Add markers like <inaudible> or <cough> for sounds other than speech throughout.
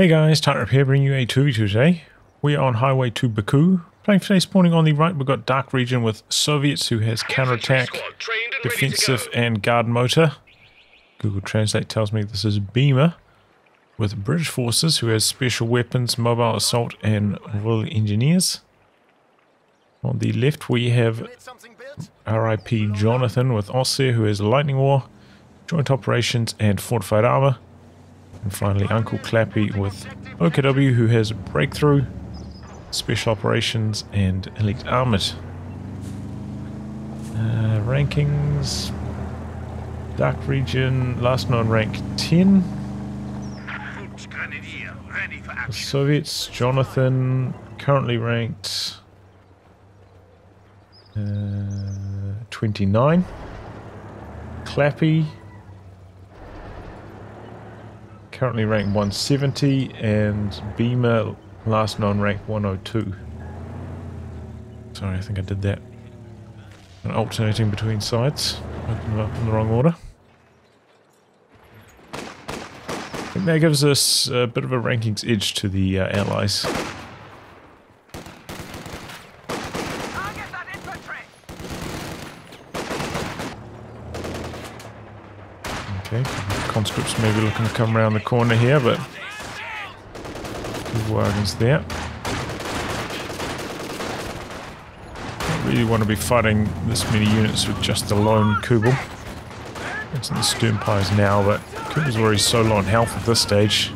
Hey guys, Tightrope here, bringing you a 2v2 today. We are on highway to Baku. Playing today, spawning on the right, we've got Dark Region with Soviets who has counterattack, defensive and guard motor. Google Translate tells me this is Beamer with British forces who has special weapons, mobile assault and royal engineers. On the left we have RIP Jonathan with Ostheer who has lightning war, joint operations and fortified armor. And finally Uncle Clappy with OKW who has a breakthrough, special operations and elite armored. Uh, rankings, Dark Region, last known rank 10. The Soviets, Jonathan, currently ranked uh, 29. Clappy, currently ranked 170. And Beamer, last known rank 102. Sorry, I think I did that. Alternating between sides. Opened them up in the wrong order. I think that gives us a bit of a rankings edge to the uh, allies. Okay, conscripts maybe looking to come around the corner here, but two wagons there. Don't really want to be fighting this many units with just a lone Kubel. It's in the Sternpires now, but Kubel's already so low on health at this stage.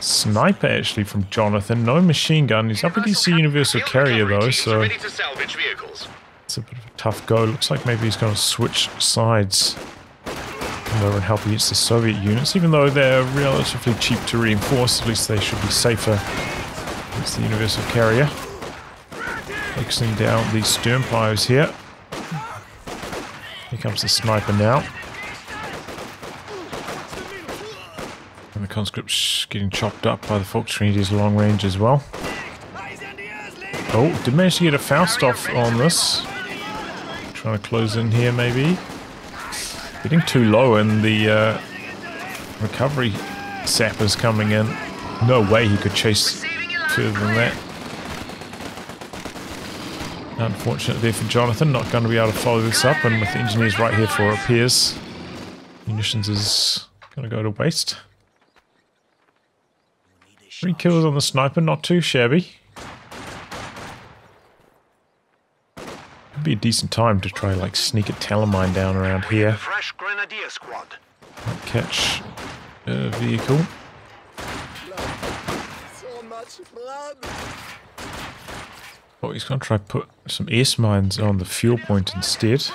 Sniper actually from Jonathan, no machine gun. He's up against the Universal Carrier though, so it's a bit of a tough go. Looks like maybe he's going to switch sides over and help against the Soviet units, even though they're relatively cheap to reinforce. At least they should be safer against the Universal Carrier. Focusing down the Sternpires here. Here comes the sniper now. And the conscript's getting chopped up by the Volkstriniti's long range as well. Oh, did manage to get a Faust off on this. Trying to close in here maybe. Getting too low and the uh, recovery sappers coming in. No way he could chase further than that. Unfortunate there for Jonathan, not going to be able to follow this up, and with the engineers right here for repairs, munitions is going to go to waste. Three kills on the sniper, not too shabby. Be a decent time to try like sneak a Teller mine down around here. Fresh grenadier squad. Catch a vehicle. So much blood. Oh, he's going to try put some S mines on the fuel point instead.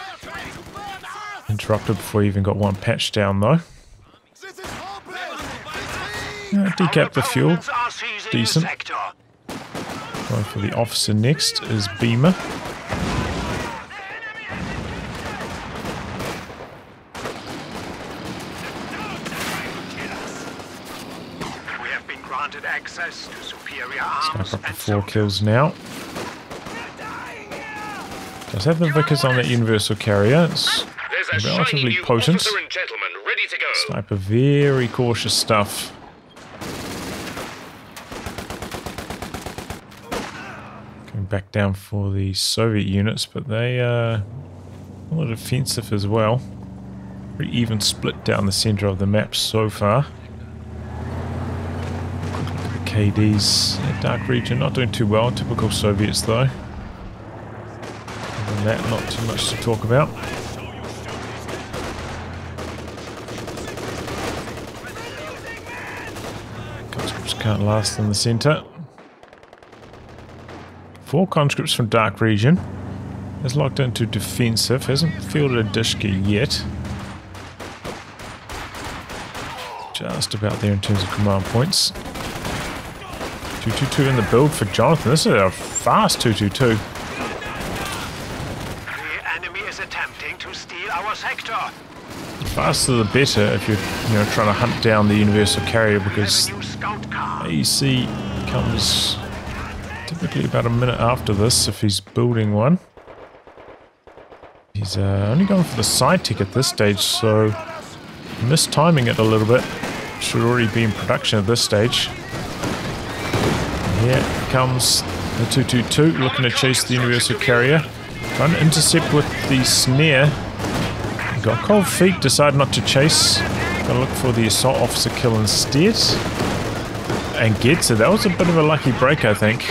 Interrupted before he even got one patch down though. This is hopeless. Uh, decap the fuel. Opponents are seizing Decent. Going for the officer next is Beamer. We have been granted access to superior arms Sniper up to four kills now. Does have the Vickers on that universal carrier. It's There's a relatively potent. officer and gentleman ready to go. Sniper very cautious stuff. Going back down for the Soviet units, but they are a lot defensive as well. Pretty even split down the center of the map so far. Quick look at the KDs. Dark region not doing too well. Typical Soviets though. That, not too much to talk about. Conscripts can't last in the centre. Four conscripts from Dark Region. Is locked into defensive. Hasn't fielded a Dishki yet. Just about there in terms of command points. 222 in the build for Jonathan. This is a fast 222. The enemy is attempting to steal our sector. The Faster the better if you're you know trying to hunt down the universal carrier because There's a new scout car. AC comes typically about a minute after this if he's building one. He's uh, only going for the side tick at this stage, so mistiming it a little bit. should already be in production at this stage. Here comes the 222 looking to chase the Universal Carrier. Trying to intercept with the snare. Got cold feet, decide not to chase. Gonna look for the assault officer kill instead. And gets it. That was a bit of a lucky break, I think.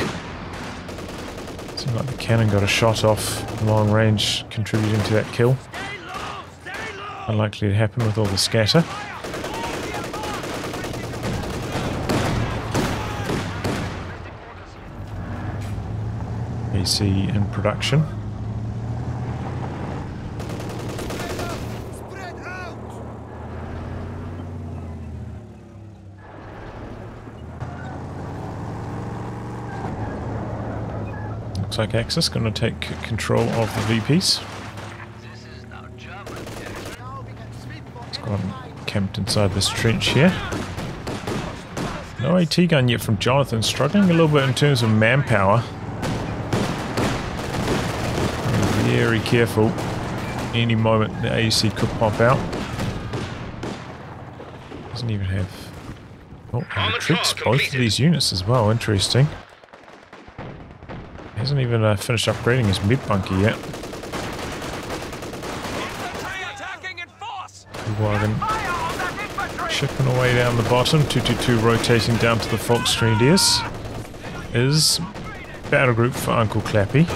Seemed like the cannon got a shot off long range, contributing to that kill. Unlikely to happen with all the scatter. AC in production. Looks like Axis going to take control of the VPs. Squad camped inside this trench here. No AT gun yet from Jonathan, struggling a little bit in terms of manpower. Very careful. Any moment the AC could pop out. Doesn't even have... Oh, tricks both of these units as well, interesting. Hasn't even uh, finished upgrading his mid bunker yet. Wagon chipping away down the bottom. 222 rotating down to the Fox Volksgrenadiers. Is battle group for Uncle Clappy.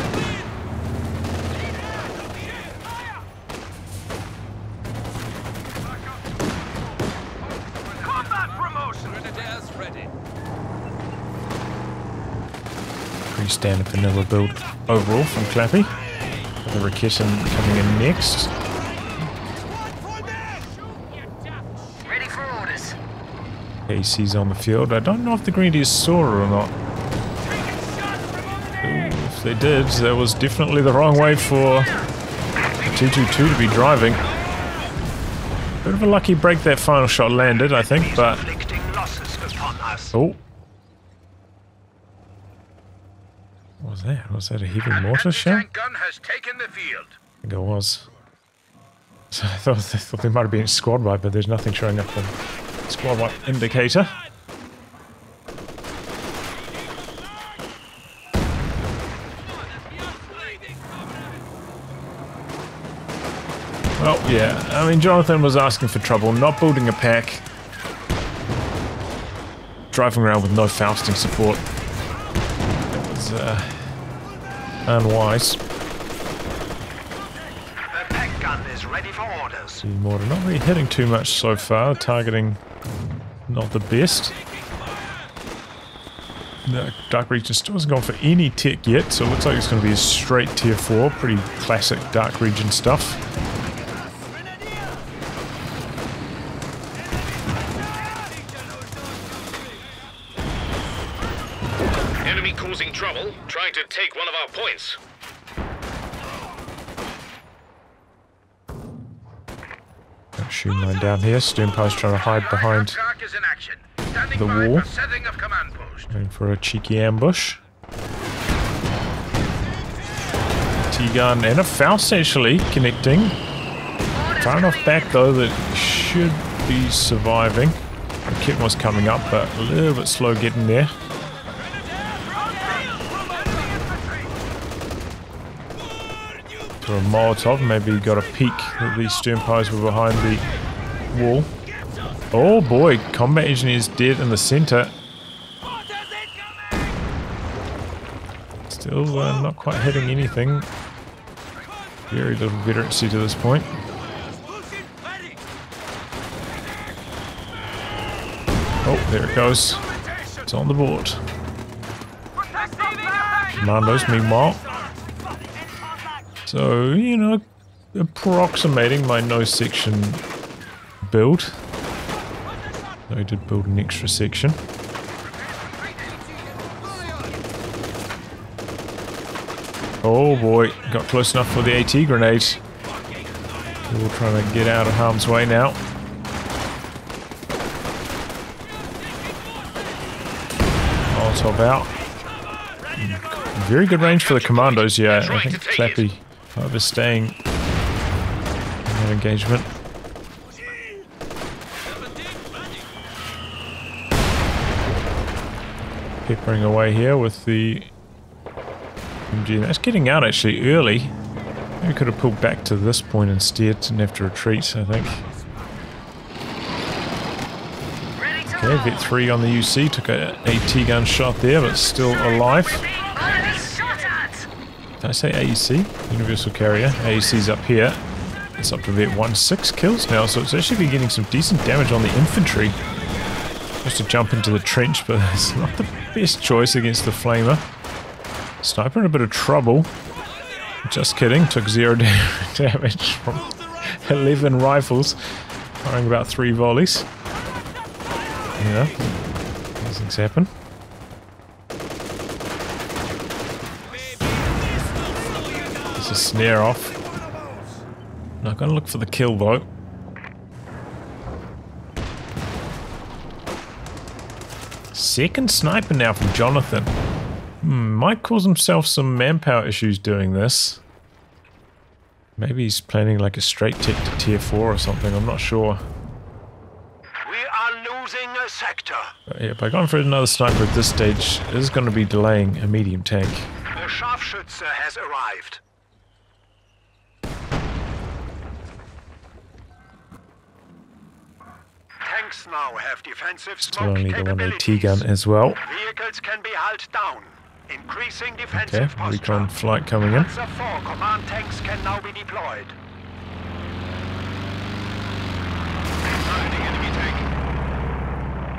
Combat promotion! Grenadiers ready. Pretty standard vanilla build overall from Clappy. The Raketen coming in next. Ready for orders. AC's on the field. I don't know if the Grenadiers saw her or not. Ooh, if they did, that was definitely the wrong way for the 222 to be driving. Bit of a lucky break that final shot landed, I think, but... Inflicting losses upon us. Oh. What was that? A heavy mortar shell? I gun has taken the field. think it was. So I thought, I thought there might have been a squad wipe, but there's nothing showing up on squad wipe indicator. Well, yeah. I mean, Jonathan was asking for trouble, not building a pack. Driving around with no Fausting support. That was, uh, unwise. The pack gun is ready for orders. Mortar not really hitting too much so far. Targeting not the best. The Dark Region still hasn't gone for any tech yet, so it looks like it's going to be a straight tier 4. Pretty classic Dark Region stuff. Enemy causing trouble, trying to take one of our points. Shooting line down here. Sternpower's trying to hide behind, The wall. waiting for a cheeky ambush. T-gun and a Faust actually connecting. Far enough back though that should be surviving. The kit was coming up, but a little bit slow getting there. Through a Molotov, maybe got a peek that these Sternpowers were behind the wall. Oh boy, combat engineer's dead in the center. Still uh, not quite hitting anything. Very little veterancy to this point. Oh, there it goes. It's on the board. Commandos, meanwhile. So, you know, approximating my no section build. Though I did build an extra section. Oh boy, got close enough for the AT grenade. We're trying to get out of harm's way now. Molotov out. Very good range for the commandos, yeah. I think Clappy overstaying in that engagement. Peppering away here with the MG. That's getting out actually early. Maybe could have pulled back to this point instead. Didn't have to retreat, I think. Okay, Vet 3 on the UC. Took a AT gun shot there, but still alive. Did I say AEC? Universal Carrier. AEC's up here. It's up to Vet 1. Six kills now, so it's actually getting some decent damage on the infantry. Just to jump into the trench, but <laughs> it's not the best choice against the Flamer. Sniper in a bit of trouble. Just kidding, took zero <laughs> damage from 11 rifles, firing about three volleys. Yeah, these things happen. There's a snare off. Not gonna look for the kill though. Second sniper now from Jonathan. Hmm, might cause himself some manpower issues doing this. Maybe he's planning like a straight tick to tier 4 or something, I'm not sure. We are losing a sector. But yeah, by going for another sniper at this stage is going to be delaying a medium tank. Scharfschütze has arrived. Tanks now have defensive Still smoke only the one AT capabilities. gun as well. Vehicles can be held down, increasing Okay, defensive posture. recon flight coming in. Panzer 4 command tanks can now be deployed.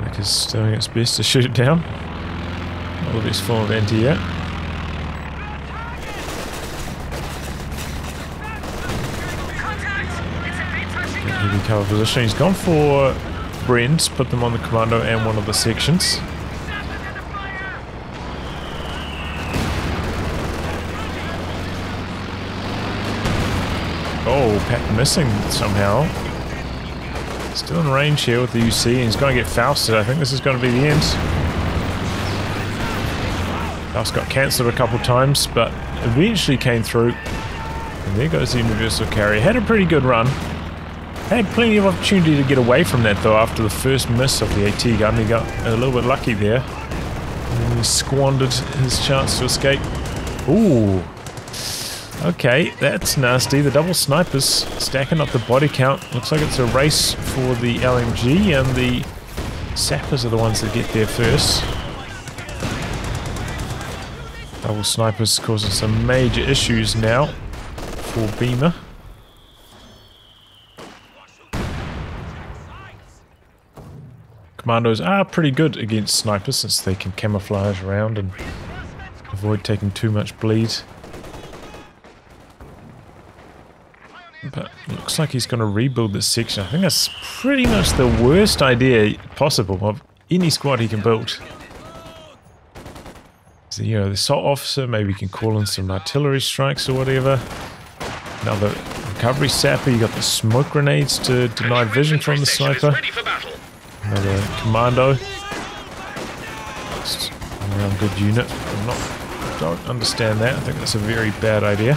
Nick is doing its best to shoot it down. All of its full of anti yet. Heavy cover position. He's gone for Brens, put them on the commando and one of the sections. Oh, Pack missing somehow. Still in range here with the UC, and he's going to get Fausted. I think this is going to be the end. Faust got cancelled a couple times, but eventually came through. And there goes the Universal Carrier. Had a pretty good run. Had plenty of opportunity to get away from that, though, after the first miss of the AT gun. He got a little bit lucky there. And he squandered his chance to escape. Ooh. Okay, that's nasty. The double snipers stacking up the body count. Looks like it's a race for the LMG, and the sappers are the ones that get there first. Double snipers causing some major issues now for Beamer. Commandos are pretty good against snipers since they can camouflage around and avoid taking too much bleed. But looks like he's going to rebuild this section. I think that's pretty much the worst idea possible of any squad he can build. So, you know, the assault officer, maybe he can call in some artillery strikes or whatever. Another recovery sapper, you got the smoke grenades to deny vision from the sniper. Another commando. Good unit. I'm not, don't understand that. I think that's a very bad idea.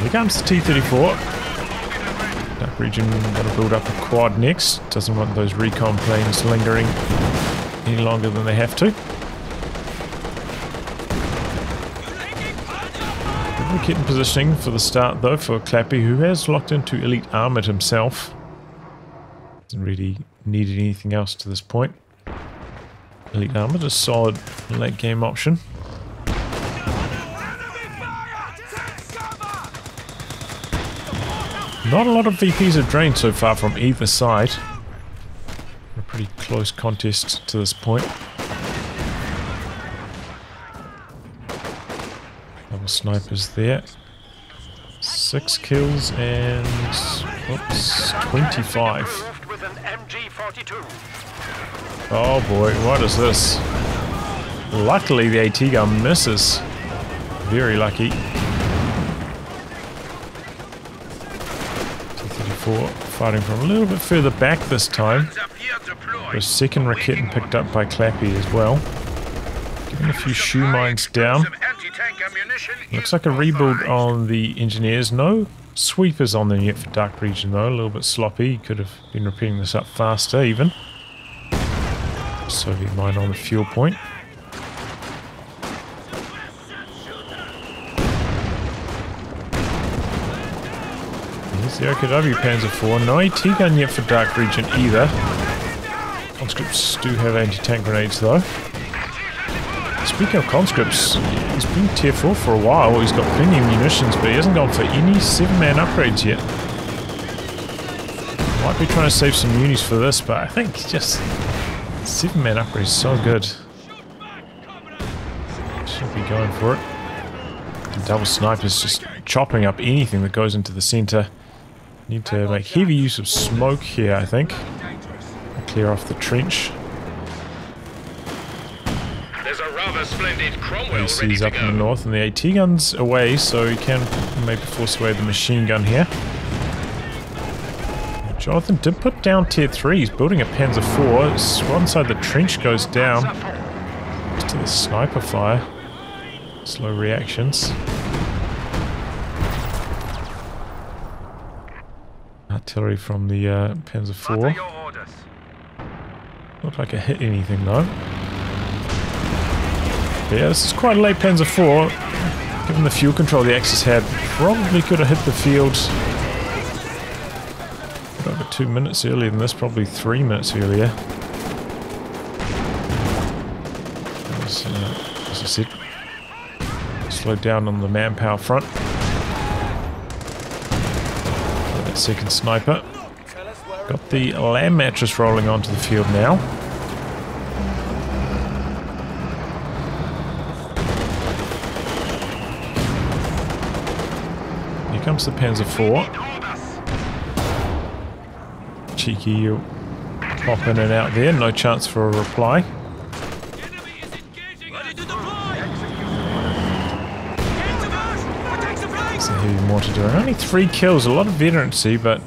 Here comes the T-34. Dark region to build up a quad next. Doesn't want those recon planes lingering any longer than they have to. In positioning for the start though for Clappy, who has locked into elite armored himself. Doesn't really need anything else to this point. Elite armored, a solid late game option. Not a lot of VPs have drained so far from either side. A pretty close contest to this point. Snipers there. Six kills and oops, 25. Approved with an MG42. Oh boy, what is this? Luckily the AT gun misses. Very lucky. T-34 fighting from a little bit further back this time. The second Raketen picked up by Clappy as well. Getting a few shoe mines down. Looks like a rebuild on the engineers. No sweepers on them yet for Dark Region though, a little bit sloppy. Could have been repeating this up faster even. Soviet mine on the fuel point. Here's the OKW Panzer IV. No AT gun yet for Dark Region either. Conscripts do have anti-tank grenades though. Speaking of conscripts, he's been tier 4 for a while. He's got plenty of munitions, but he hasn't gone for any 7-man upgrades yet. Might be trying to save some unis for this, but I think just 7-man upgrade is so good. Should be going for it. The double snipers just chopping up anything that goes into the center. Need to make heavy use of smoke here, I think. Clear off the trench. AC's to up in the north and the AT gun's away, so he can maybe force away the machine gun here. Jonathan did put down tier 3. He's building a Panzer 4. S- One side the trench goes down. Just to the sniper fire. Slow reactions. Artillery from the uh, Panzer 4. Your orders. Looked like it hit anything though. Yeah, this is quite a late Panzer 4. Given the fuel control the Axis had, probably could have hit the field over two minutes earlier than this, probably three minutes earlier. As, uh, as I said, slowed down on the manpower front. That second sniper. Got the land mattress rolling onto the field now. Here comes the Panzer IV. Cheeky you pop in and out there, no chance for a reply. So heavy mortar doing only three kills, a lot of veterancy, but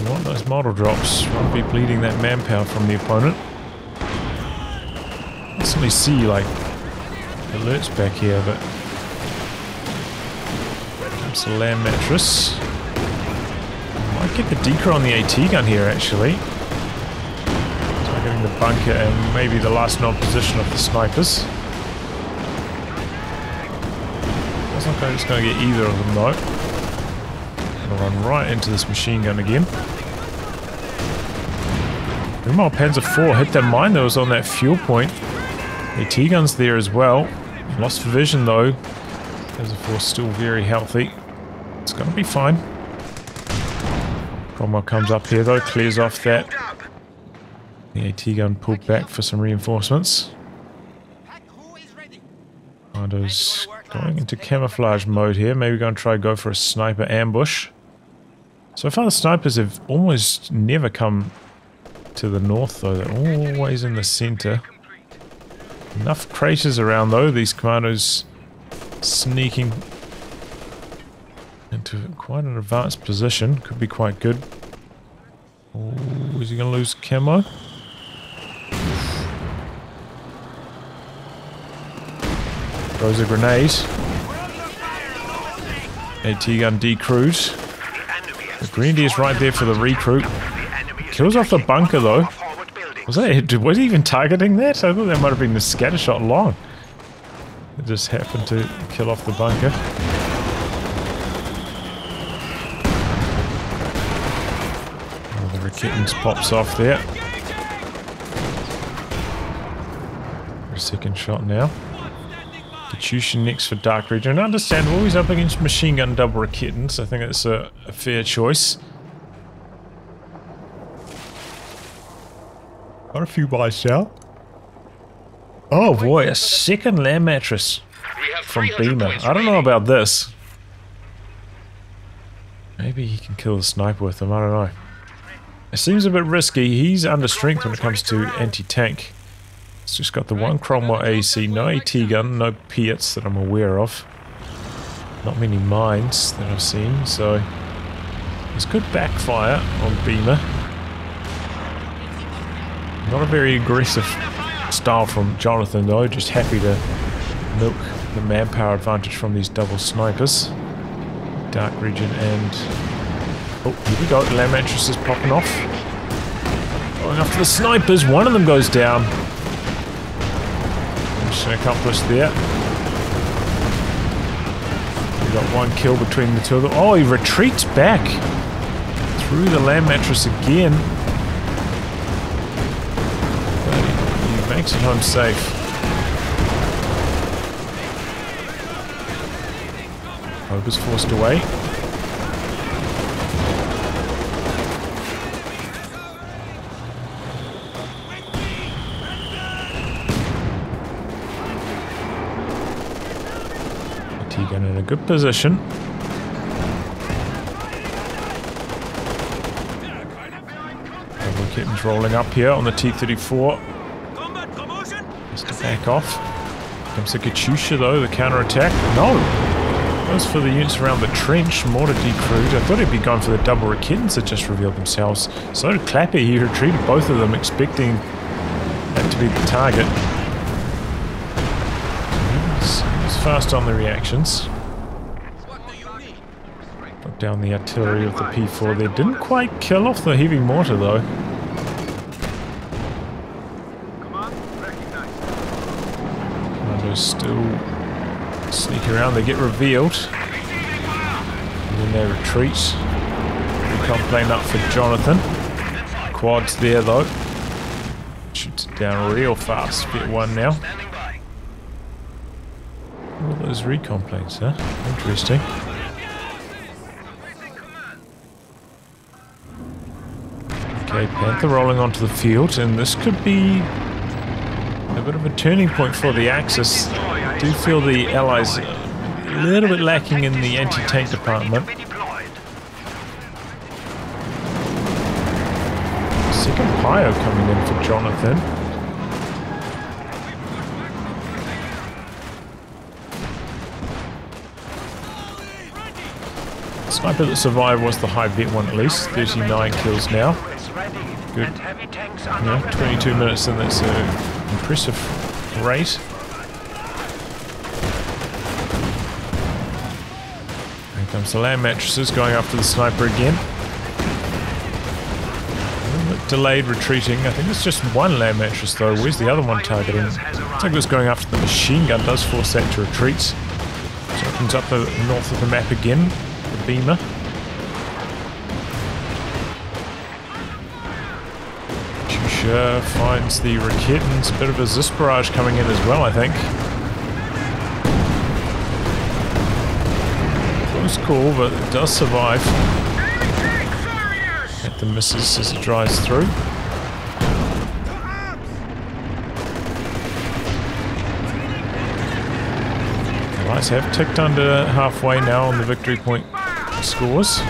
you want those model drops. Won't be bleeding that manpower from the opponent. Constantly see like alerts back here, but comes mattress. Might get the decoy on the AT gun here actually. Targeting the bunker and maybe the last known position of the snipers. That's not going, it's going to get either of them though. Gonna run right into this machine gun again. Meanwhile, Panzer IV hit that mine that was on that fuel point. AT gun's there as well. Lost vision though. Panzer IV still very healthy. Going to be fine. Cromwell comes up here though, clears off that. The AT gun pulled back for some reinforcements. Ardo's going into camouflage mode here. Maybe going to try go for a sniper ambush. So far the snipers have almost never come to the north though. They're always in the center. Enough craters around though. These commandos sneaking into quite an advanced position. Could be quite good. Oh, is he going to lose camo? Throws a grenade. AT gun decrewed. The Grenadier is right there for the recruit. Kills off the bunker though. Was that was he even targeting that? I thought that might have been the scatter shot long. It just happened to kill off the bunker. Raketens pops off there. For a second shot now. Katushin next for Dark Region. Understandable, he's up against machine gun double Raketens. I think that's a, a fair choice. Got a few buys now. Oh boy, a second land mattress from 300 Beamer. I don't know about this. Maybe he can kill the sniper with them, I don't know. It seems a bit risky. He's under strength when it comes to anti-tank. It's just got the one Cromwell AC, no AT gun, no Piats that I'm aware of. Not many mines that I've seen, so there's good backfire on Beamer. Not a very aggressive style from Jonathan though, just happy to milk the manpower advantage from these double snipers. Dark region and... Oh, here we go. The land mattress is popping off. Going after the snipers. One of them goes down. Mission accomplished there. We got one kill between the two of them. Oh, he retreats back through the land mattress again. But he, makes it home safe. Hope is forced away. Tegan in a good position. Double kittens rolling up here on the T-34. Combat. Just to back off. Comes the Katyusha though, the counter-attack. No! Goes for the units around the trench, mortar decrewed. I thought he'd be going for the double Raketens that just revealed themselves. So did Clappy, he retreated both of them, expecting that to be the target. Fast on the reactions. Got down the artillery of the P4 there. Didn't quite kill off the heavy mortar though. Commandos still sneak around, they get revealed. And then they retreat. We can't plane up for Jonathan. Quads there though. Shoots it down real fast. Bit one now. By. Recon planes, huh? Interesting. Okay, Panther rolling onto the field, and this could be a bit of a turning point for the Axis. I do feel the Allies a little bit lacking in the anti-tank department. Second Pio coming in for Jonathan. Sniper that survived was the high vet one at least. 39 kills now. Good. Yeah, 22 minutes and that's an impressive rate. Here comes the land mattresses going after the sniper again. Bit delayed retreating. I think it's just one land mattress though. Where's the other one targeting? I think it was going after the machine gun. Does force that to retreat. So opens up the north of the map again. Beamer. Finds the Raketens. A bit of a Zis barrage coming in as well, I think. Close call, but it does survive. At the misses as it drives through. Have ticked under halfway now on the victory point scores.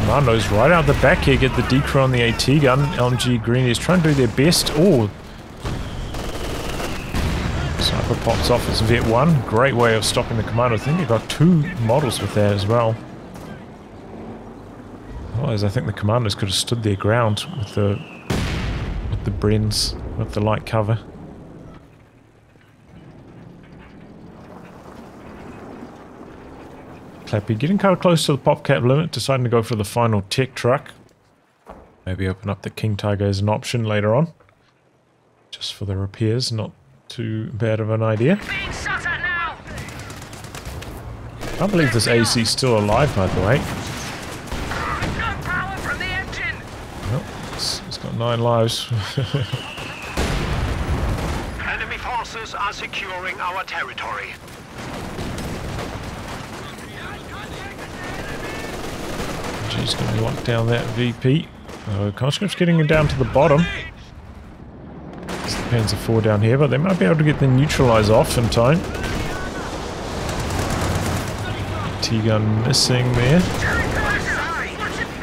Commandos right out the back here get the decrew on the AT gun. LMG Green is trying to do their best. Oh, Sniper pops off its Vet 1. Great way of stopping the commando. I think they got two models with that as well. Otherwise, I think the commandos could have stood their ground with the with the Brens, with the light cover. Clappy getting kind of close to the pop cap limit, deciding to go for the final tech truck. Maybe open up the King Tiger as an option later on. Just for the repairs, not too bad of an idea. Now. Can't believe this AC is still alive, by the way. It's got nine lives. <laughs> Enemy forces are securing our territory. She's going to lock down that VP. Uh, Conscript's getting it down to the bottom. It's the Panzer 4 down here, but they might be able to get the neutralize off in time. T-gun missing there.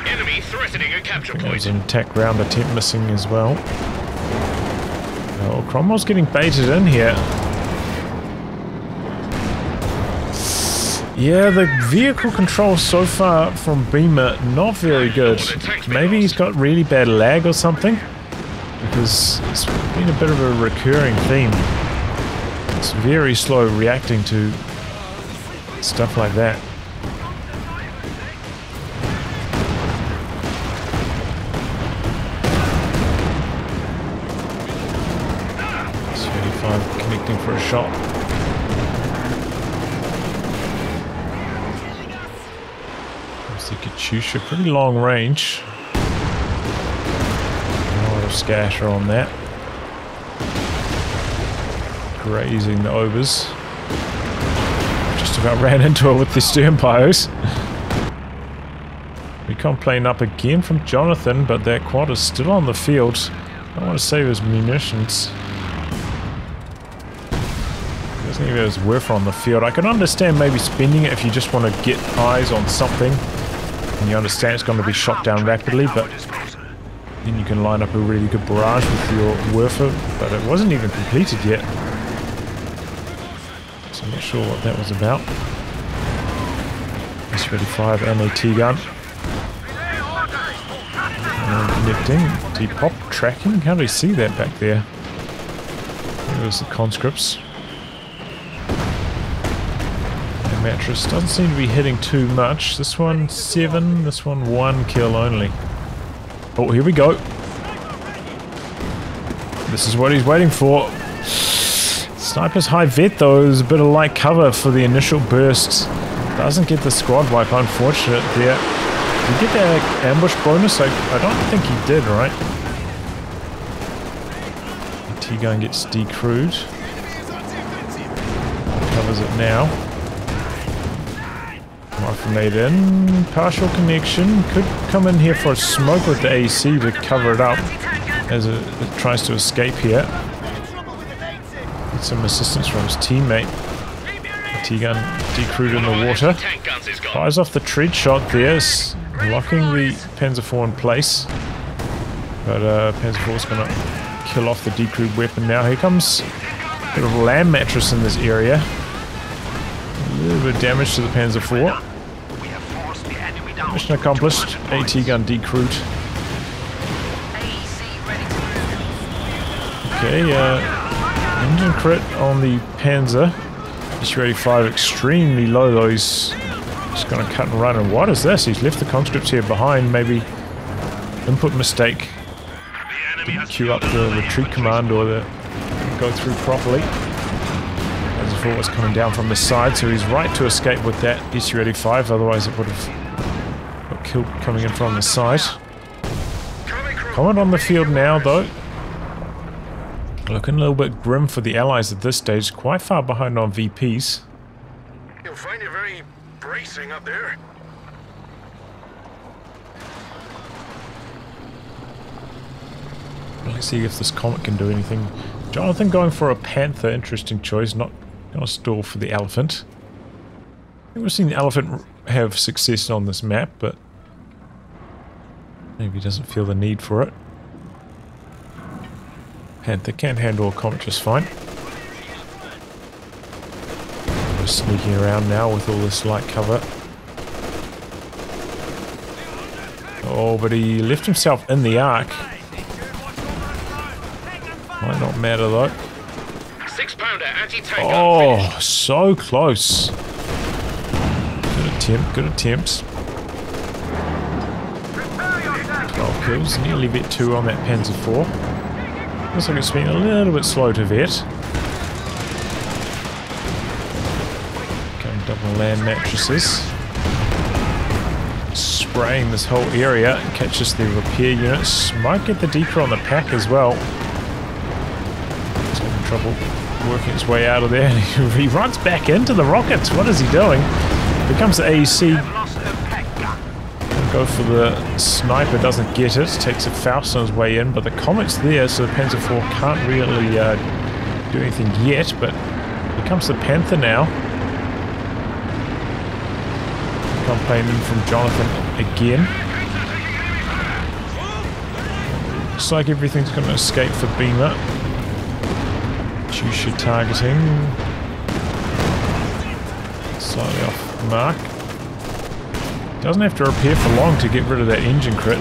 Enemy threatening a capture point. an attack round attempt missing as well. Oh, Cromwell's getting baited in here. Yeah, the vehicle control so far from Beamer not very good. Maybe he's got really bad lag or something. Because it's been a bit of a recurring theme. It's very slow reacting to stuff like that. Connecting for a shot. Pretty long range. A lot of scatter on that. Grazing the overs. Just about ran into it with the stern pios. Recon plane up again from Jonathan, but that quad is still on the field. I want to save his munitions. Doesn't even have his Werfer on the field. I can understand maybe spending it if you just want to get eyes on something. And you understand it's going to be shot down rapidly, but then you can line up a really good barrage with your Werfer, but it wasn't even completed yet. So I'm not sure what that was about. S-35 and a T-gun. Connecting, depop tracking, do we see that back there? There's the conscripts. Mattress doesn't seem to be hitting too much. This one seven, this one one kill only. Oh, here we go. This is what he's waiting for. Sniper's high vet though is a bit of light cover for the initial bursts. Doesn't get the squad wipe, unfortunate there. Did he get that ambush bonus? I, I don't think he did, right? T-gun gets decrewed. Covers it now. Made in. Partial connection. Could come in here for a smoke with the AC to cover it up as it, it tries to escape here. Some assistance from his teammate. T-gun decrewed in the water. Fires off the tread shot there, locking the Panzer IV in place. But uh, Panzer is going to kill off the decrewed weapon now. Here comes a bit of land mattress in this area. A little bit of damage to the Panzer IV. Mission accomplished. AT gun decrewed. Okay, uh, engine crit on the Panzer. S-35 extremely low though. He's just going to cut and run. And what is this? He's left the conscripts here behind. Maybe input mistake. Didn't queue up the retreat command or the go through properly. As if it was coming down from the side, so he's right to escape with that S-35. Otherwise, it would have coming in from the side. Comet on the field now, though. Looking a little bit grim for the Allies at this stage. Quite far behind on VPs. You'll find it very bracing up there. Let's see if this comet can do anything. Jonathan going for a panther, interesting choice. Not going to stall for the elephant. I think we've seen the elephant have success on this map, but maybe he doesn't feel the need for it. Panther can't handle a comet just fine. Just sneaking around now with all this light cover. Oh, but he left himself in the arc. Might not matter though. Six pounder anti-tank Oh, so close. Good attempt, good attempts. 12 kills, nearly vet 2 on that Panzer IV. Looks like it's been a little bit slow to vet. Going double land mattresses. Spraying this whole area, catches the repair units. Might get the deeper on the pack as well. He's having trouble working his way out of there. <laughs> he runs back into the rockets. What is he doing? Here comes the AEC. Go for the sniper, doesn't get it. Takes a Faust on his way in, but the Comet's there, so the Panzer IV can't really uh, do anything yet. But here comes the Panther now. In from Jonathan again. Looks like everything's going to escape for Beamer. Chusha targeting. Slightly off mark. Doesn't have to repair for long to get rid of that engine crit.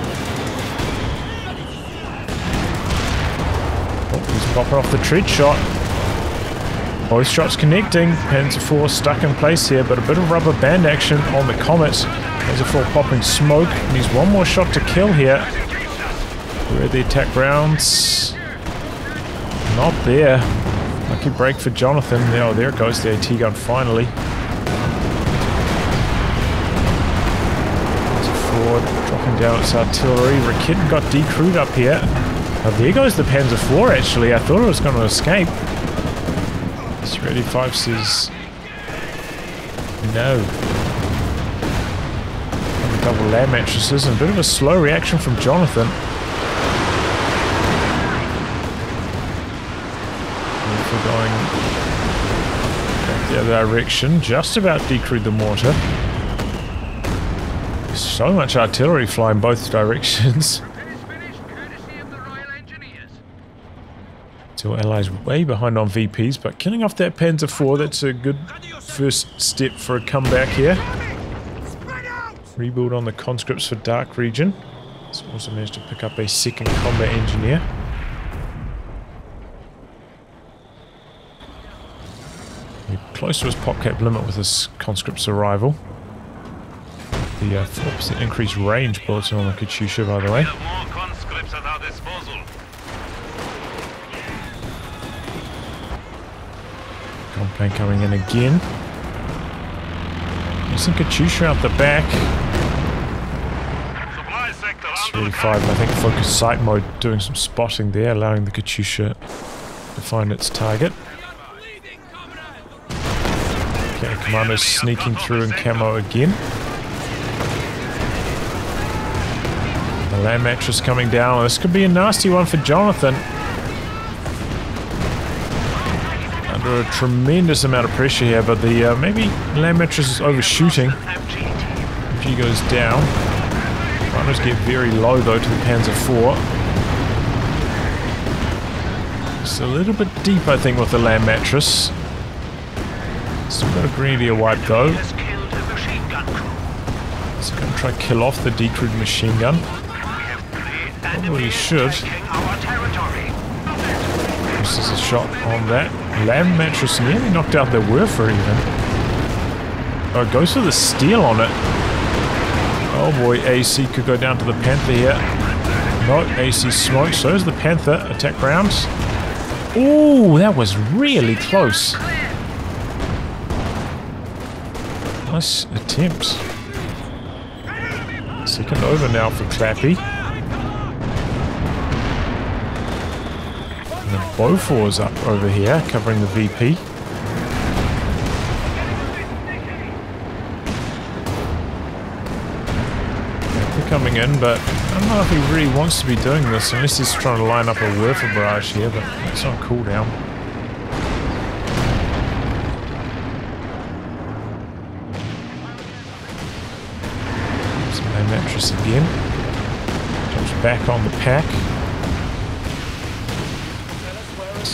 Oh, he's popping off the tread shot. Both shots connecting. Panzer 4 stuck in place here, but a bit of rubber band action on the Comet. Panzer 4 popping smoke. Needs one more shot to kill here. Where are the attack rounds? Not there. Lucky break for Jonathan. Oh, there it goes, the AT gun finally. Down its artillery. Raketen got decrewed up here. Oh, there goes the Panzer IV actually. I thought it was going to escape. Ready 5 says no. Double land mattresses and a bit of a slow reaction from Jonathan. We're going the other direction, just about decrewed the mortar. So much artillery flying both directions. <laughs> Two allies way behind on VPs, but killing off that Panzer 4, that's a good first step for a comeback here. Rebuild on the conscripts for Dark Region. It's also managed to pick up a second combat engineer. close to his popcap limit with his conscript's arrival. The 4% uh, increased range bulletin on the Katyusha, by the way. Complaint coming in again. Using Katyusha out the back. It's 35, I think focus sight mode doing some spotting there, allowing the Katyusha to find its target. Okay, Commando's sneaking through in camo again. The land mattress coming down. This could be a nasty one for Jonathan. under a tremendous amount of pressure here, but the uh, maybe land mattress is overshooting. G goes down. Rhinos get very low though to the Panzer IV. It's a little bit deep, I think, with the land mattress. Still got a Grenadier wipe though. So going to try kill off the decrewed machine gun. Probably should. This is a shot on that. Land mattress nearly knocked out their Werfer even. Oh, goes for the steel on it. Oh boy, AC could go down to the Panther here. No, AC smoke. So is the Panther. Attack rounds. Oh, that was really close. Nice attempt. Second over now for Clappy. Bofors up over here, covering the VP. They're coming in, but I don't know if he really wants to be doing this, unless he's trying to line up a Werfer barrage here, but it's on cooldown. Some mattress again. Back on the pack.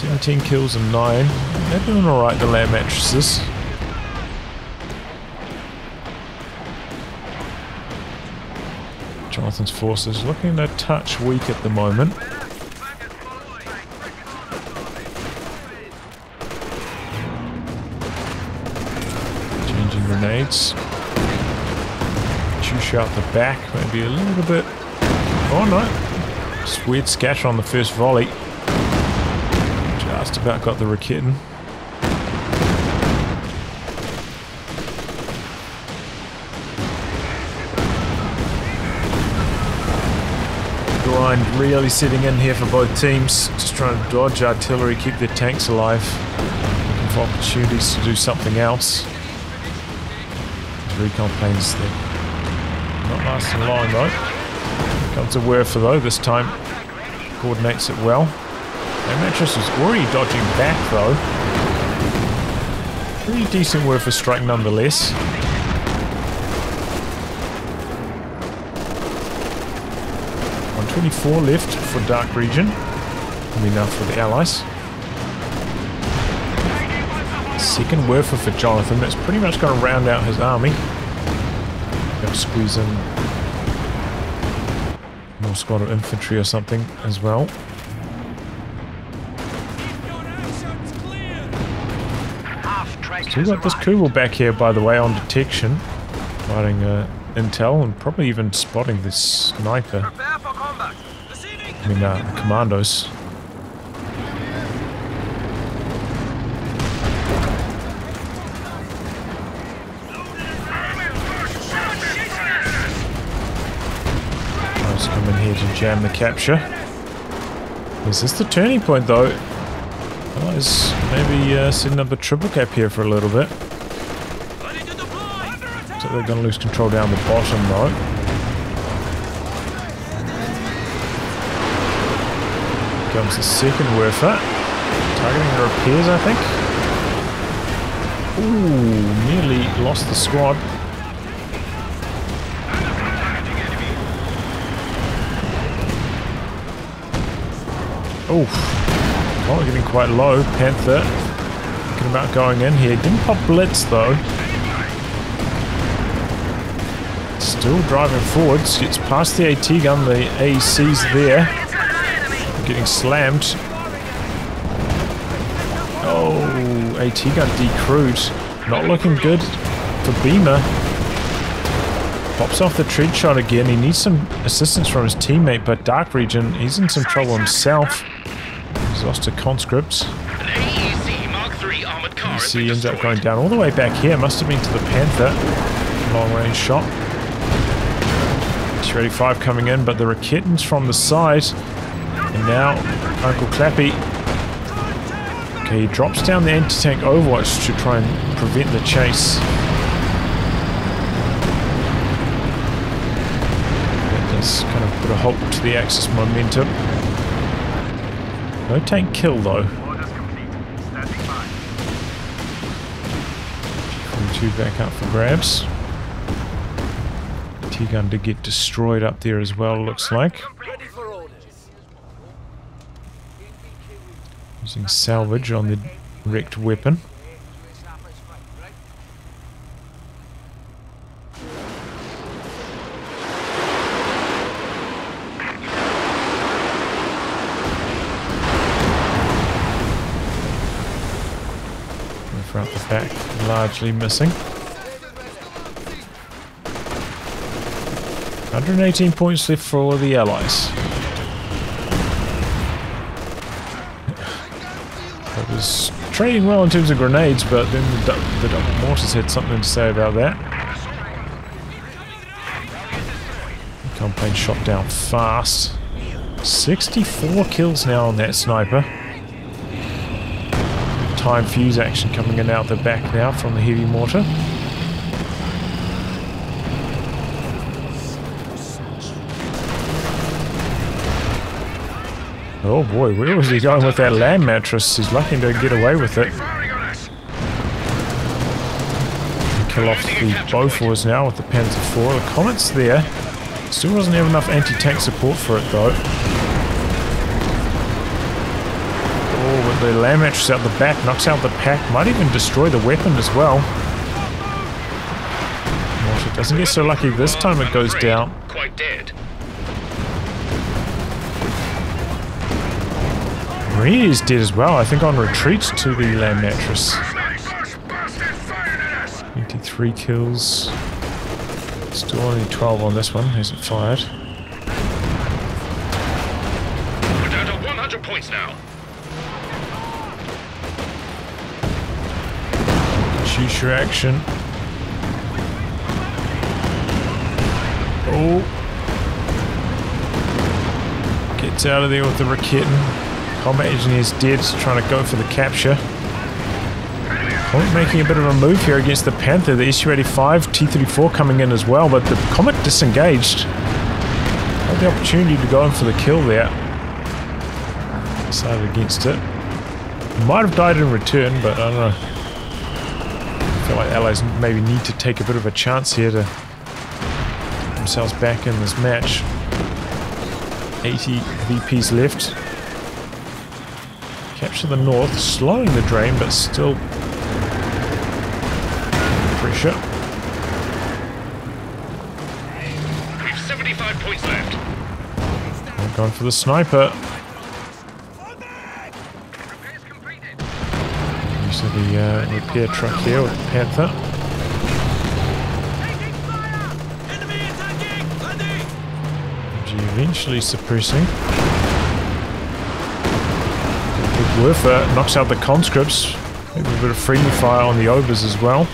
17 kills and 9. They're doing alright, the land mattresses. Jonathan's forces looking a touch weak at the moment. Changing grenades. Shoot out the back, maybe a little bit. Oh no! Just weird scatter on the first volley. Just about got the Raketen. Grind really sitting in here for both teams. Just trying to dodge artillery, keep their tanks alive. Looking for opportunities to do something else. Recon planes there. Not lasting long though. Comes a Werfer though, this time coordinates it well. Mattress is already dodging back though. Pretty decent worth of strike nonetheless. One twenty-four left for Dark Region. Enough for the Allies. Second Werfer for Jonathan. That's pretty much going to round out his army. To squeeze in more squad of infantry or something as well. Still got this Kubel back here, by the way, on detection. Providing uh, intel and probably even spotting this sniper. I mean, uh, commandos. Let's come in here to jam the capture. Is this the turning point though? Otherwise, maybe uh, setting up a triple cap here for a little bit. So they're going to lose control down the bottom though. Comes the second Werfer. Targeting the repairs, I think. Ooh, nearly lost the squad. Oof. Oh, getting quite low. Panther thinking about going in here. Didn't pop Blitz though. Still driving forwards. Gets past the AT gun. The AEC's there. Getting slammed. Oh, AT gun decrewed. Not looking good for Beamer. Pops off the treat shot again. He needs some assistance from his teammate, but Dark Region, he's in some trouble himself. He's lost to conscripts. An AEC Mark III armored car AEC ends up going down all the way back here. Must have been to the Panther. Long range shot. Shreddy 5 coming in, but the Raketens from the side. And now Uncle Clappy. Okay, he drops down the anti-tank overwatch to try and prevent the chase. That does kind of put a halt to the Axis momentum. No tank kill though. Orders complete. Standing by. From two back up for grabs. T-gun to get destroyed up there as well, looks like. Using salvage on the wrecked weapon. And Throughout the back, largely missing. 118 points left for all the allies. It was trading well in terms of grenades, but then the, the double mortars had something to say about that. The Campaign shot down fast. 64 kills now on that sniper. Time fuse action coming in out the back now from the heavy mortar. Oh boy, where was he going with that land mattress? He's lucky to get away with it. Kill off the Bofors now with the Panzer IV. The Comet's there. Still doesn't have enough anti-tank support for it though. Oh, with the land mattress out the back, knocks out the pack, might even destroy the weapon as well. Mortar doesn't get so lucky this time it goes down. Quite dead. Marie is dead as well, I think on retreat to the land mattress. Nice. Bastard firing at us. 23 kills. Still only 12 on this one, hasn't fired. We're down to 100 points now. Action. Oh. Gets out of there with the Raketen. Combat engineer's dead, trying to go for the capture. Comet making a bit of a move here against the Panther. The SU-85, T-34 coming in as well, but the Comet disengaged. Had the opportunity to go in for the kill there. Decided against it. Might have died in return, but I don't know. Feel like allies maybe need to take a bit of a chance here to get themselves back in this match. 80 VPs left. Capture the north, slowing the drain, but still pressure. We've 75 points left. I'm going for the sniper. Repair truck here with the Panther. Eventually suppressing. Good Werfer uh, knocks out the conscripts. Maybe a bit of friendly fire on the Obers as well.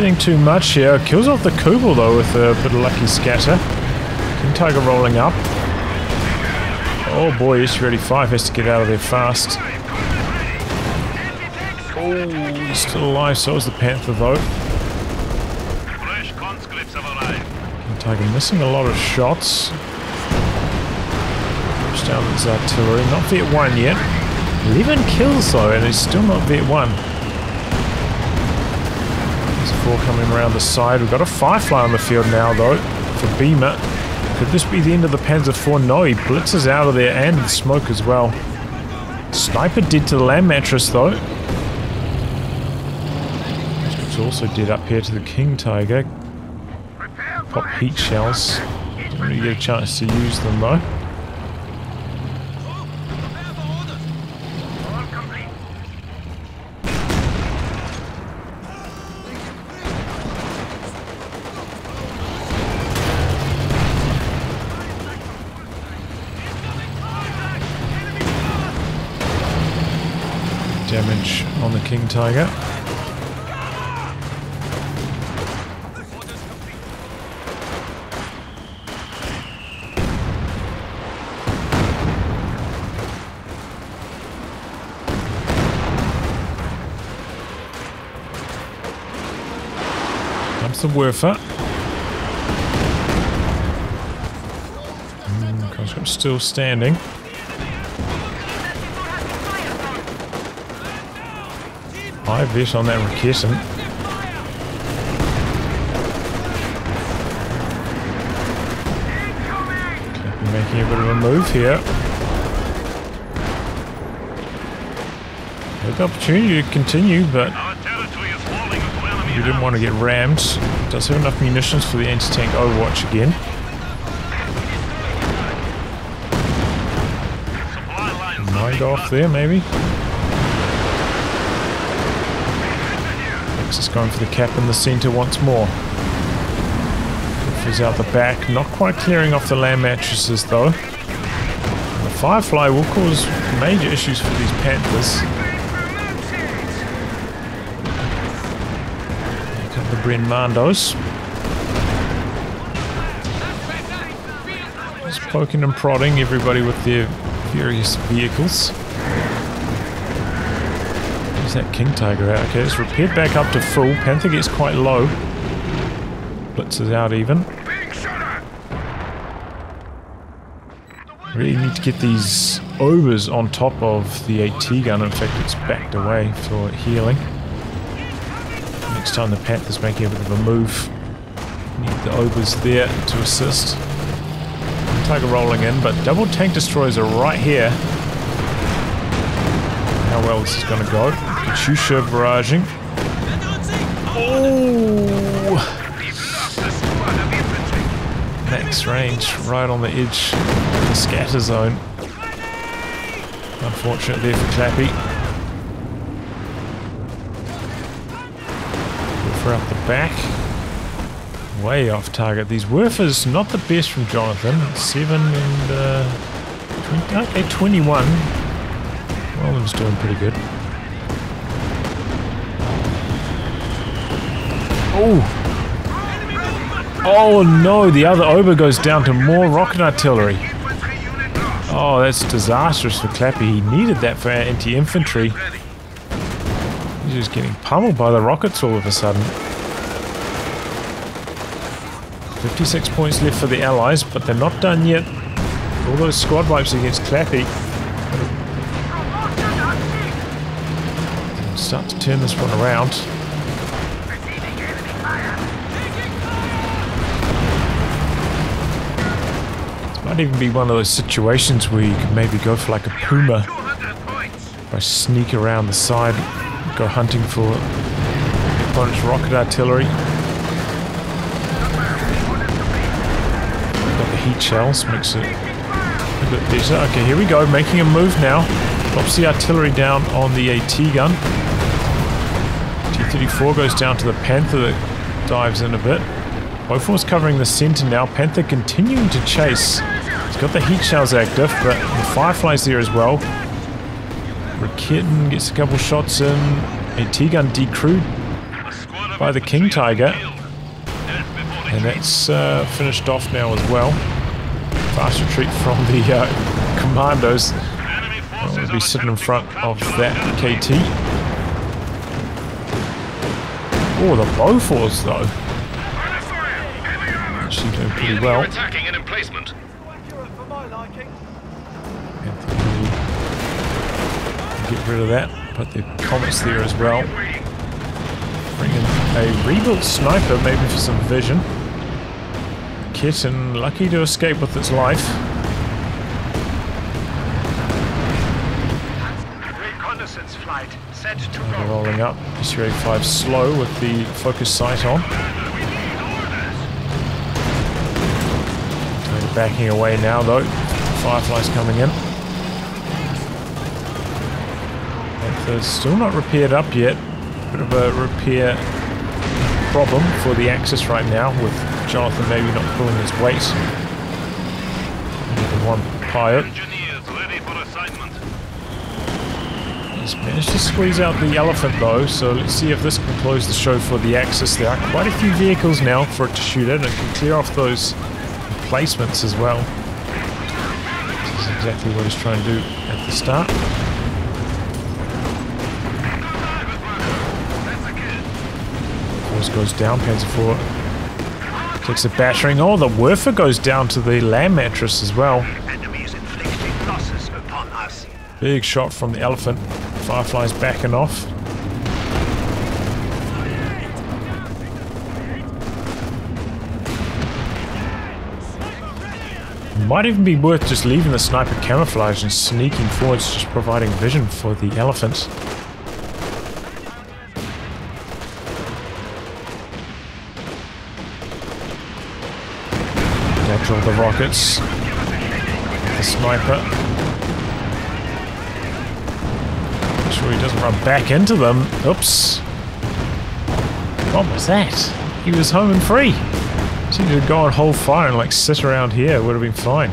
Hitting too much here. Kills off the Kubel though with a bit of lucky scatter. King Tiger rolling up. Oh boy, SU-85 has to get out of there fast. Oh, he's still alive, so is the Panther though. Fresh conscripts have arrived. King Tiger missing a lot of shots. Push down his artillery. Not Vet 1 yet. 11 kills though, and he's still not Vet 1. Four coming around the side. We've got a Firefly on the field now though, for Beamer. Could this be the end of the Panzer IV? No, he blitzes out of there and the smoke as well. Sniper did to the land mattress though. It's also did up here to the King Tiger. Pop heat shells. Didn't really get a chance to use them though. On the King Tiger. Comes the Werfer. Mm, still standing. High vis on that. Clappy making a bit of a move here. Good opportunity to continue, but we didn't want to get rammed. Does have enough munitions for the anti-tank Overwatch again. Mind off there, maybe. Is going for the cap in the center once more. Is out the back, not quite clearing off the land mattresses though. And the Firefly will cause major issues for these Panthers. Here come the Bren Mandos. Just poking and prodding everybody with their various vehicles. There's that King Tiger out. Okay, it's repaired back up to full. Panther gets quite low. Blitzes out even. Really need to get these Obers on top of the AT gun. In fact, it's backed away for healing. Next time the Panther's making a bit of a move, need the Obers there to assist. Tiger rolling in, but double tank destroyers are right here. How well this is going to go. Katyusha barraging. Oh! Max range right on the edge of the scatter zone. Unfortunate there for Clappy. For up the back. Way off target. These Werfers, not the best from Jonathan. 7 and uh, 20, okay, 21. One of them's doing pretty good. Oh! Oh no, the other Ober goes down to more rocket artillery. Oh, that's disastrous for Clappy. He needed that for our anti-infantry. He's just getting pummeled by the rockets all of a sudden. 56 points left for the Allies, but they're not done yet. All those squad wipes against Clappy. Start to turn this one around. Might even be one of those situations where you can maybe go for like a Puma 200 points. by sneak around the side, Go hunting for opponent's rocket artillery. Got the heat shells, makes it a bit better. Okay, here we go, making a move now. Drops the artillery down on the AT gun. T-34 goes down to the Panther that dives in a bit. Both Bofors covering the center now. Panther continuing to chase. Got the heat shells active, but the Firefly's there as well. Raketen gets a couple shots in. AT gun decrewed by the King Tiger. And that's uh, finished off now as well. Fast retreat from the uh, commandos. I'll be sitting in front of that KT. Oh, the Bofors though. Actually doing pretty well. Rid of that. Put the comets there as well. Bring in a rebuilt sniper, maybe for some vision. Kitten lucky to escape with its life. Reconnaissance flight set to go. rolling up. SU-85 slow with the focus sight on. Backing away now though. Firefly's coming in. Panther's still not repaired up yet. Bit of a repair problem for the Axis right now with Jonathan maybe not pulling his weight. Even one pilot. Engineers ready for assignment. He's managed to squeeze out the elephant though, so let's see if this can close the show for the Axis. There are quite a few vehicles now for it to shoot at, and it can clear off those emplacements as well. This is exactly what he's trying to do at the start. Goes down, Panzer IV takes a battering. Oh, the Werfer goes down to the land mattress as well. Big shot from the elephant. Firefly's backing off. Might even be worth just leaving the sniper camouflage and sneaking forwards, just providing vision for the elephants. Natural the rockets. The sniper. Make sure he doesn't run back into them. Oops. What was that? He was home and free. Seemed to go on hold fire and like sit around here. Would have been fine.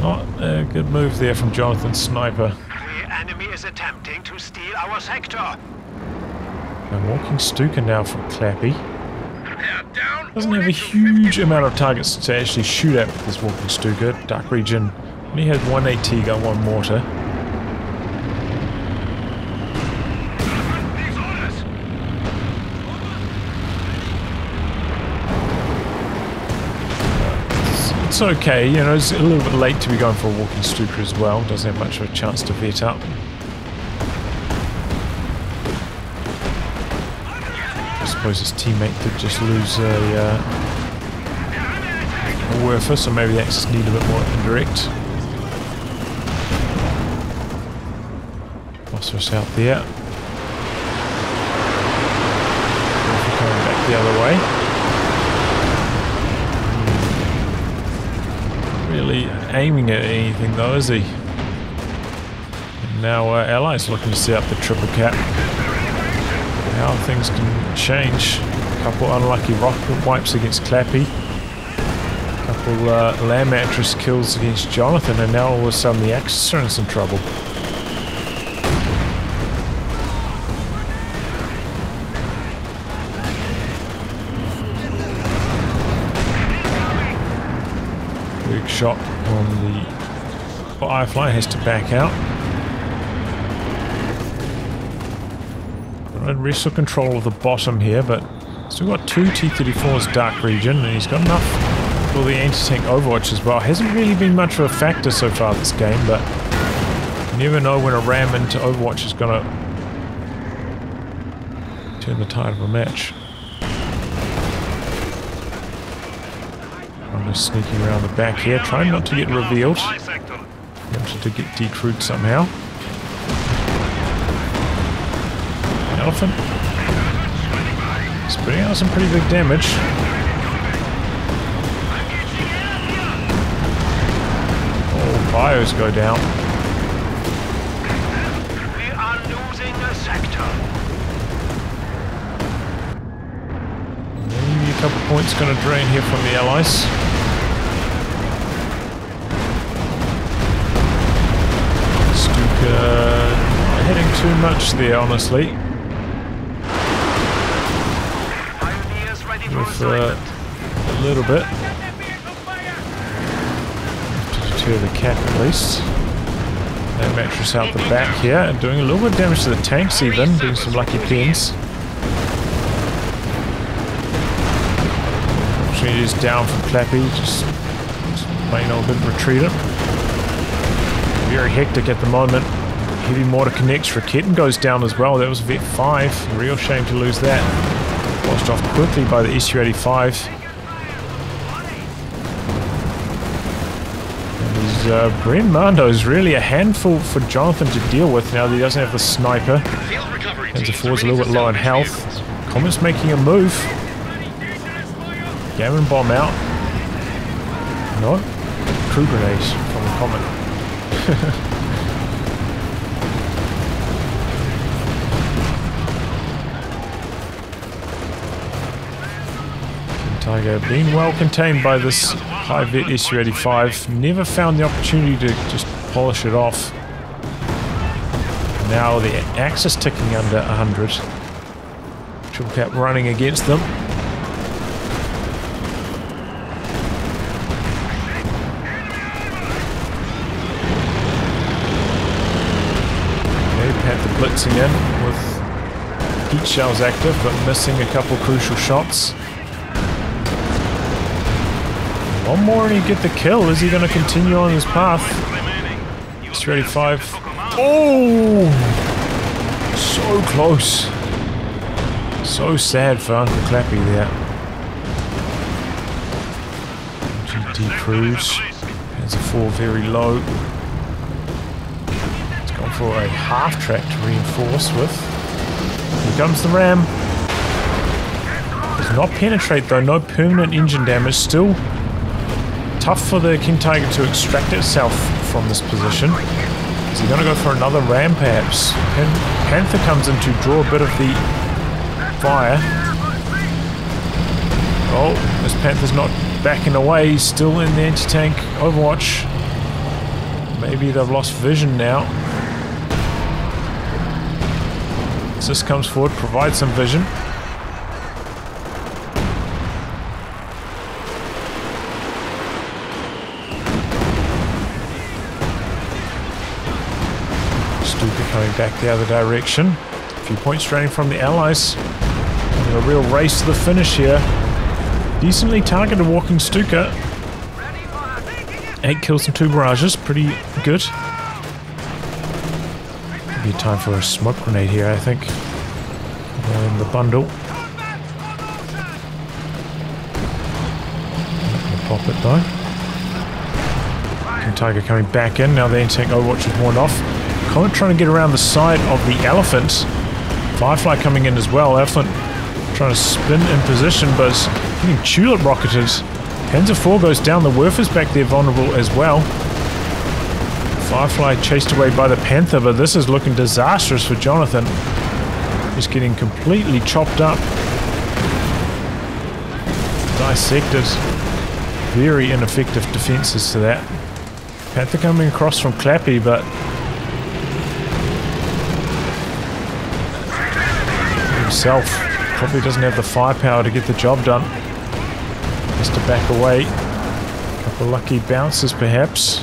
Not a good move there from Jonathan Sniper. The enemy is attempting to steal our sector. I'm walking Stuka now from Clappy. Doesn't have a huge amount of targets to actually shoot at with this walking Stuka. Dark region only has one AT gun, one mortar. It's, it's okay, you know, it's a little bit late to be going for a walking Stuka as well. Doesn't have much of a chance to vet up. Suppose his teammate did just lose a, uh, a Werfer, so maybe the Axis need a bit more indirect. Phosphorus out there. Werfer coming back the other way. really aiming at anything though, is he? And now uh, Allies looking to set up the triple cap. How things can change. A couple unlucky rocket wipes against Clappy. A couple uh, land mattress kills against Jonathan, and now all of a sudden the Axis are in some trouble. Big shot on the Firefly has to back out. Got wrestle control of the bottom here, but still got two T-34's Dark Region, and he's got enough for the anti-tank Overwatch as well. Hasn't really been much of a factor so far this game, but you never know when a ram into Overwatch is gonna turn the tide of a match. I'm just sneaking around the back here, trying not to get revealed. Wanted to get decrewed somehow. Elephant spreading out some pretty big damage. Oh, bios go down. We are losing a sector. Maybe a couple points going to drain here from the allies. Stuka not hitting too much there, honestly. Pioneers ready for uh, a little bit to deter the cap at least. And mattress out the back here and doing a little bit of damage to the tanks even, doing some lucky pins. It is down from Clappy, just, just plain old bit retreated. Very hectic at the moment. Heavy mortar connects. Raketen goes down as well. That was Vet 5. Real shame to lose that. Washed off quickly by the SU-85. And he's, uh, Bren Mando is really a handful for Jonathan to deal with now that he doesn't have the sniper. Field recovery Panzer teams 4 a little bit low in health. Comet's making a move. Gammon bomb out. No. Crew grenades from the Comet. <laughs> Tiger being well contained by this high vet SU-85. Never found the opportunity to just polish it off. Now the Axis ticking under 100. Triple cap running against them. Blitzing in with heat shells active, but missing a couple crucial shots. One more and he get the kill. Is he going to continue on his path? It's ready five. Oh! So close. So sad for Uncle Clappy there. GT Cruise. Panzer 4 very low. It's gone for a half track to reinforce with. Here comes the ram. Does not penetrate though, no permanent engine damage. Still tough for the King Tiger to extract itself from this position. Is he going to go for another ram perhaps? Pan- Panther comes in to draw a bit of the fire. Oh, this Panther's not backing away. He's still in the anti-tank overwatch. Maybe they've lost vision now. This comes forward, provides some vision. Stuka coming back the other direction. A few points draining from the Allies. A real race to the finish here. Decently targeted walking Stuka. Eight kills and two barrages. Pretty good. Be time for a smoke grenade here, I think. And the bundle. Pop it though. Tiger coming back in. Now the anti-tank Overwatch is worn off. Trying to get around the side of the Elephant. Firefly coming in as well. Elephant trying to spin in position, but is getting tulip rocketed. Panzer 4 goes down. The Werfer's back there vulnerable as well. Firefly chased away by the Panther, but this is looking disastrous for Jonathan. He's getting completely chopped up. Dissected. Very ineffective defenses to that. Panther coming across from Clappy, but himself probably doesn't have the firepower to get the job done. Has to back away. A Couple lucky bounces perhaps.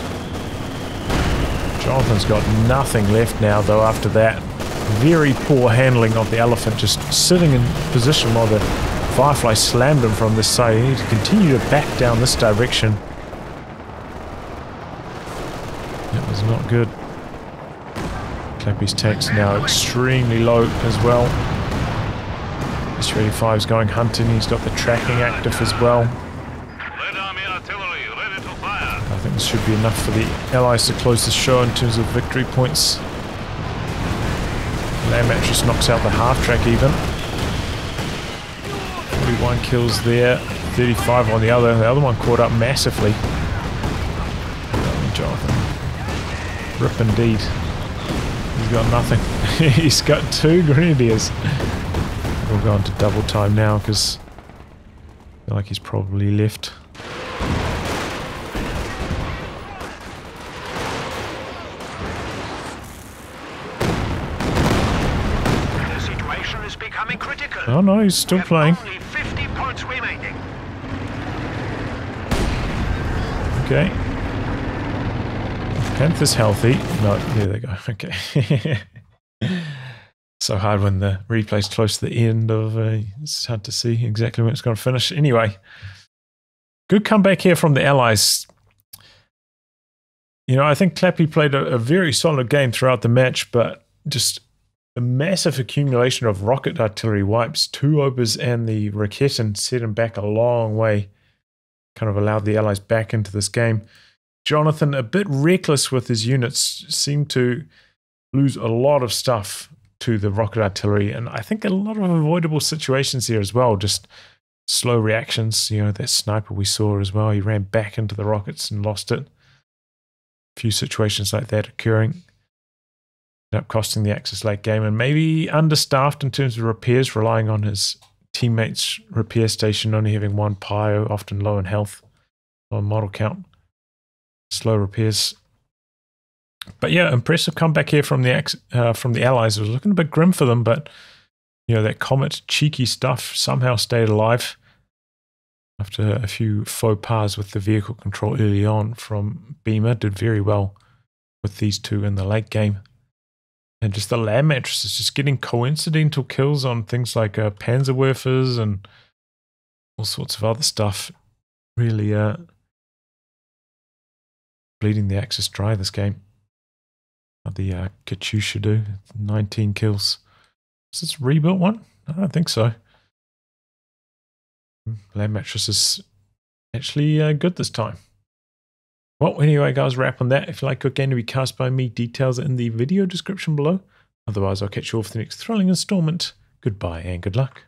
Jonathan's got nothing left now though after that. Very poor handling of the elephant just sitting in position while the Firefly slammed him from this side. He needs to continue to back down this direction. That was not good. Clappy's tank's now extremely low as well. S-35 is going hunting. He's got the tracking active as well. Red Army artillery ready to fire. I think this should be enough for the Allies to close the show in terms of victory points. Land mattress knocks out the half track even. 41 kills there, 35 on the other. The other one caught up massively. Jonathan. Rip indeed. He's got nothing. <laughs> He's got two grenadiers. We'll go on to double time now because I feel like he's probably left. The situation is becoming critical. Oh no, he's still playing. Only 50 points remaining. Okay. Panther's healthy. No, there they go. <laughs> Okay. So hard when the replay's close to the end of uh, it's hard to see exactly when it's going to finish. Anyway, good comeback here from the Allies. You know, I think Clappy played a, a very solid game throughout the match, but just a massive accumulation of rocket artillery wipes, two obers and the Raketen set him back a long way. Kind of allowed the Allies back into this game. Jonathan, a bit reckless with his units, seemed to lose a lot of stuff to the rocket artillery, and I think a lot of avoidable situations here as well. Just slow reactions. You know, that sniper we saw as well, he ran back into the rockets and lost it. A few situations like that occurring. Up costing the Axis late game, and maybe understaffed in terms of repairs, relying on his teammates' repair station only having one pyro, often low in health, in model count slow repairs. But yeah, impressive comeback here from the uh, from the Allies. It was looking a bit grim for them, but you know that Comet cheeky stuff somehow stayed alive after a few faux pas with the vehicle control early on from Beamer. Did very well with these two in the late game. And just the land mattresses, just getting coincidental kills on things like uh, Panzerwerfers and all sorts of other stuff. Really, uh, bleeding the Axis dry this game. The uh, Katyusha do? 19 kills. Is this rebuilt one? I don't think so. Land mattress is actually uh, good this time. Well, anyway, guys, wrap on that. If you like Good Game to be cast by me, details in the video description below. Otherwise, I'll catch you all for the next thrilling installment. Goodbye and good luck.